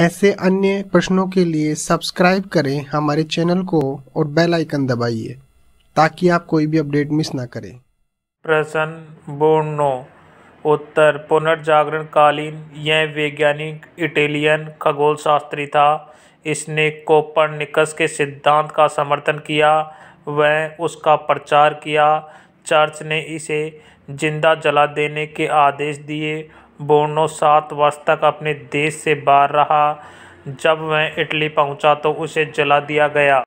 ऐसे अन्य प्रश्नों के लिए सब्सक्राइब करें हमारे चैनल को और बेल आइकन दबाइए, ताकि आप कोई भी अपडेट मिस ना करें। प्रश्न, बोर्नो, उत्तर पुनर्जागरण कालीन यह वैज्ञानिक इटालियन खगोलशास्त्री था। इसने कोपरनिकस के सिद्धांत का समर्थन किया व उसका प्रचार किया। चर्च ने इसे ज़िंदा जला देने के आदेश दिए बोर्नो सात वर्ष तक अपने देश से बाहर रहा। जब वह इटली पहुँचा तो उसे जला दिया गया।